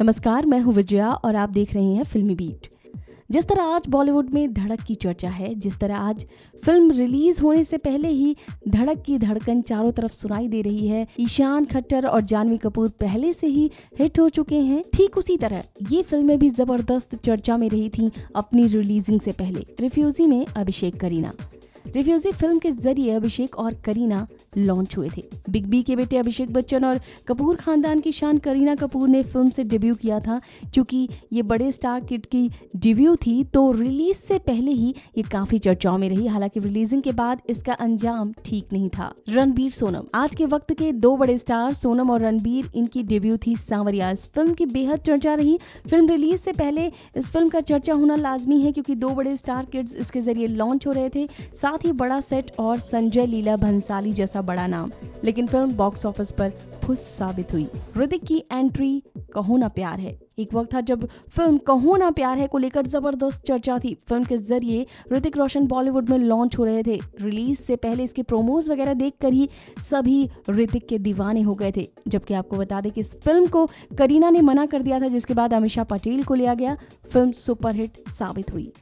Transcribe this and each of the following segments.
नमस्कार, मैं हूँ विजया और आप देख रहे हैं फिल्मी बीट। जिस तरह आज बॉलीवुड में धड़क की चर्चा है, जिस तरह आज फ़िल्म रिलीज़ होने से पहले ही धड़क की धड़कन चारों तरफ़ सुनाई दे रही है, ईशान खट्टर और जानवी कपूर पहले से ही हिट हो चुके हैं, ठीक उसी तरह। ये फ़िल्में भी ज़बरदस्त चर्चा में रही थी अपनी रिलीजिंग से पहले, रिफ्यूजी में अभिषेक करीना। रिफ्यूजी फ़िल्म के ज़रिए अभिषेक और करीना लॉन्च हुए थे। बिग बी के बेटे अभिषेक बच्चन और कपूर खानदान की शान करीना कपूर ने फ़िल्म से डेब्यू किया था। क्योंकि ये बड़े स्टार किट की डेब्यू थी तो रिलीज़ से पहले ही ये काफ़ी चर्चाओं में रही। हालाँकि रिलीजिंग के बाद इसका अंजाम ठीक नहीं था। रणबीर सोनम। आज के वक्त के दो बड़े स्टार, सोनम और रणबीर, इनकी डेब्यू थी सांवरिया। फ़िल्म की बेहद चर्चा रही। फ़िल्म रिलीज़ से पहले इस फ़िल्म का चर्चा होना लाजमी है, क्योंकि दो बड़े स्टार किड्स इसके ज़रिए लॉन्च हो रहे थे। साथ ही बड़ा सेट और संजय लीला भंसाली जैसा बड़ा नाम, लेकिन फ़िल्म बॉक्स ऑफ़िस पर फुस साबित हुई। ऋतिक की एंट्री कहो ना प्यार है। एक वक्त था जब फ़िल्म कहो ना प्यार है को लेकर ज़बरदस्त चर्चा थी। फ़िल्म के ज़रिए ऋतिक रोशन बॉलीवुड में लॉन्च हो रहे थे। रिलीज़ से पहले इसके प्रोमोज वगैरह देखकर ही सभी ऋतिक के दीवाने हो गए थे। जबकि आपको बता दें कि इस फ़िल्म को करीना ने मना कर दिया था, जिसके बाद अमीषा पटेल को लिया गया। फ़िल्म सुपरहिट साबित हुई।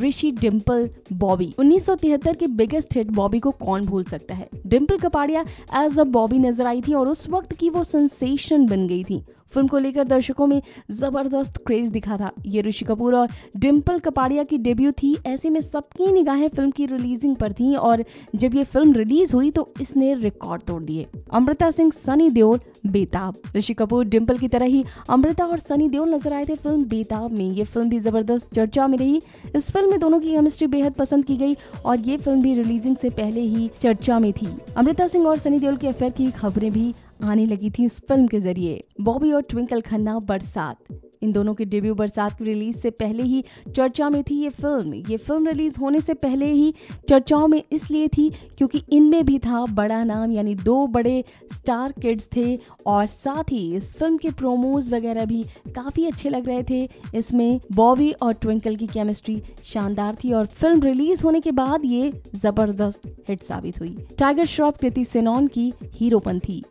ऋषि डिम्पल बॉबी। 1973 के बिगेस्ट हिट बॉबी को कौन भूल सकता है? डिम्पल कपाड़िया एज अ बॉबी नज़र आई थी और उस वक्त की वो सेंसेशन बन गई थी। फ़िल्म को लेकर दर्शकों में ज़बरदस्त क्रेज दिखा था। ये ऋषि कपूर और डिम्पल कपाड़िया की डेब्यू थी। ऐसे में सबकी निगाहें फ़िल्म की रिलीजिंग पर थी और जब ये फ़िल्म रिलीज़ हुई तो इसने रिकॉर्ड तोड़ दिए। अमृता सिंह, सनी देओल, बेताब। ऋषि कपूर डिम्पल की तरह ही अमृता और सनी देओल नज़र आए थे फ़िल्म बेताब में। ये फ़िल्म भी ज़बरदस्त चर्चा में रही। इस फ़िल्म में दोनों की केमिस्ट्री बेहद पसंद की गई और ये फ़िल्म भी रिलीजिंग से पहले ही चर्चा में थी। अमृता सिंह और सनी देओल के अफेयर की खबरें भी आने लगी थी इस फ़िल्म के ज़रिए। बॉबी और ट्विंकल खन्ना बरसात। इन दोनों की डेब्यू बरसात की रिलीज़ से पहले ही चर्चा में थी ये फ़िल्म ये फ़िल्म रिलीज़ होने से पहले ही चर्चाओं में इसलिए थी क्योंकि इनमें भी था बड़ा नाम, यानी दो बड़े स्टार किड्स थे और साथ ही इस फ़िल्म के प्रोमोज वगैरह भी काफ़ी अच्छे लग रहे थे। इसमें बॉबी और ट्विंकल की केमिस्ट्री शानदार थी और फ़िल्म रिलीज़ होने के बाद ये ज़बरदस्त हिट साबित हुई। टाइगर श्रॉफ कृति सेनॉन की हीरोपन थी।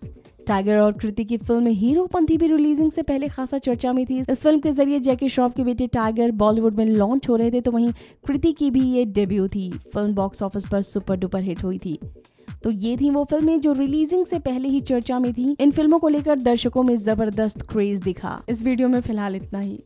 टाइगर और कृति की फ़िल्म हीरोपंथी भी रिलीजिंग से पहले खासा चर्चा में थी। इस फ़िल्म के ज़रिए जैकी श्रॉफ के बेटे टाइगर बॉलीवुड में लॉन्च हो रहे थे तो वहीं कृति की भी ये डेब्यू थी। फ़िल्म बॉक्स ऑफ़िस पर सुपर डुपर हिट हुई थी। तो ये थी वो फ़िल्में जो रिलीजिंग से पहले ही चर्चा में थी। इन फ़िल्मों को लेकर दर्शकों में ज़बरदस्त क्रेज दिखा। इस वीडियो में फ़िलहाल इतना ही।